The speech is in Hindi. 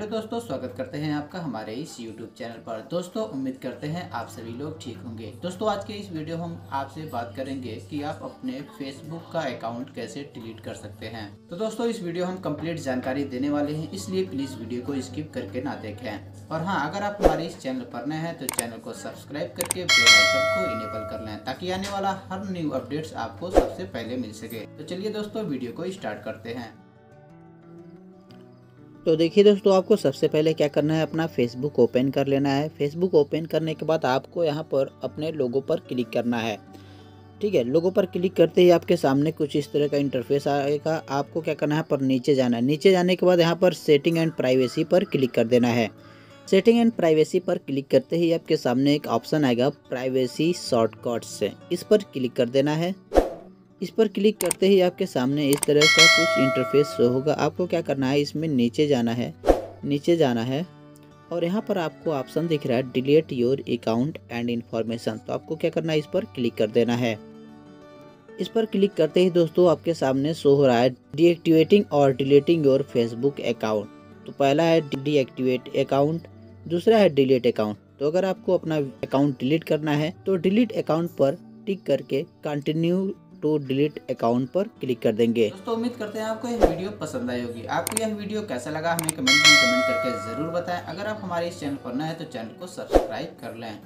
हेलो दोस्तों, स्वागत करते हैं आपका हमारे इस यूट्यूब चैनल पर। दोस्तों, उम्मीद करते हैं आप सभी लोग ठीक होंगे। दोस्तों, आज के इस वीडियो हम आपसे बात करेंगे कि आप अपने फेसबुक का अकाउंट कैसे डिलीट कर सकते हैं। तो दोस्तों, इस वीडियो हम कंप्लीट जानकारी देने वाले हैं, इसलिए प्लीज़ वीडियो को स्किप करके ना देखें। और हाँ अगर आप हमारे इस चैनल पर नए हैं तो चैनल को सब्सक्राइब करके बेल आइकन को इनेबल कर लें, ताकि आने वाला हर न्यू अपडेट्स आपको सबसे पहले मिल सके। तो चलिए दोस्तों, वीडियो को स्टार्ट करते हैं। तो देखिए दोस्तों, आपको सबसे पहले क्या करना है, अपना फेसबुक ओपन कर लेना है। फेसबुक ओपन करने के बाद आपको यहाँ पर अपने लोगों पर क्लिक करना है। ठीक है लोगों पर क्लिक करते ही आपके सामने कुछ इस तरह का इंटरफेस आएगा। आपको क्या करना है पर नीचे जाना है। नीचे जाने के बाद यहाँ पर सेटिंग एंड प्राइवेसी पर क्लिक कर देना है। सेटिंग एंड प्राइवेसी पर क्लिक करते ही आपके सामने एक ऑप्शन आएगा प्राइवेसी शॉर्टकट से। इस पर क्लिक कर देना है। इस पर क्लिक करते ही आपके सामने इस तरह का कुछ इंटरफेस शो होगा। आपको क्या करना है? इसमें नीचे जाना है। नीचे जाना है। और यहाँ पर आपको ऑप्शन दिख रहा है delete your account and information तो आपको क्या करना है? इस पर क्लिक कर देना है। इस पर क्लिक करते ही दोस्तों आपके सामने शो हो रहा है डीएक्टिवेटिंग और डिलीटिंग योर फेसबुक अकाउंट तो पहला है डीएक्टिवेट अकाउंट दूसरा है डिलीट अकाउंट तो अगर आपको अपना अकाउंट डिलीट करना है तो डिलीट अकाउंट पर टिक करके कंटिन्यू टू डिलीट अकाउंट पर क्लिक कर देंगे। दोस्तों, उम्मीद करते हैं आपको यह वीडियो पसंद आई होगी। आपको यह वीडियो कैसा लगा, हमें कमेंट में कमेंट करके ज़रूर बताएँ। अगर आप हमारे इस चैनल पर नए हैं तो चैनल को सब्सक्राइब कर लें।